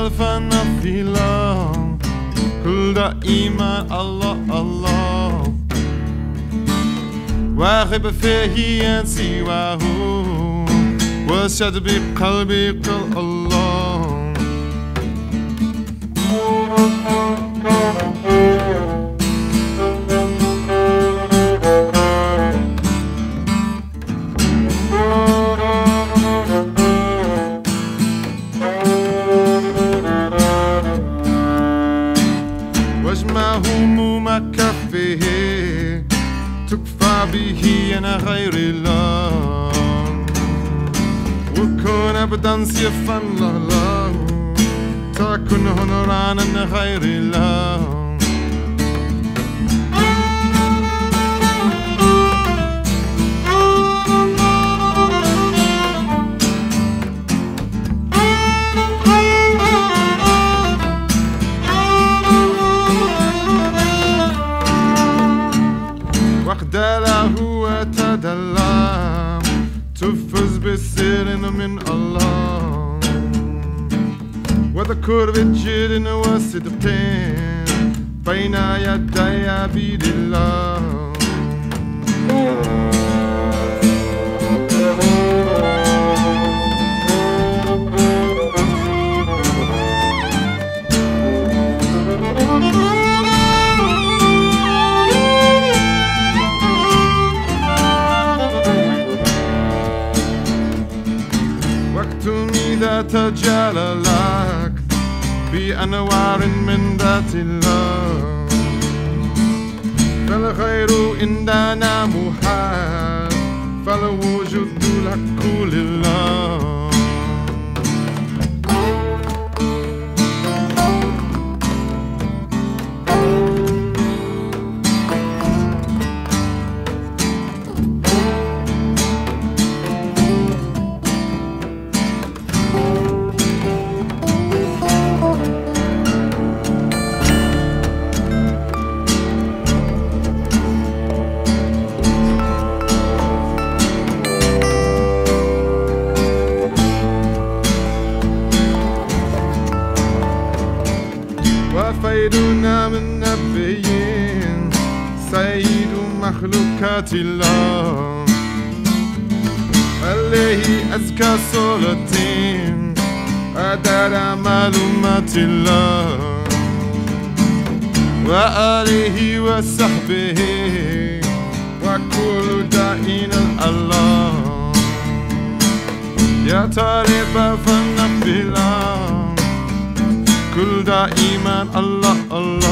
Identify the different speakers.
Speaker 1: ألف نافلة كل دائما الله الله واغب فيه سواه وشد بقلبي قل الله تكفى به أنا غير الله وكن أبدا سيفا الله تكن هنرانا غير الله وقدره وتدلى تفز بالسر من الله وذكر بجد وصدق بين يدي عبيد الله إذا تجلى لك بأنوار من ذات الله فالخير عندنا محال فالوجود لك لله وفيدنا من نبيين سيد مخلوقات الله عليه أزكى صلاتين أدار معلومات الله وآله وصحبه وكل دائن الله يا طالب فنبلا كل دائما الله الله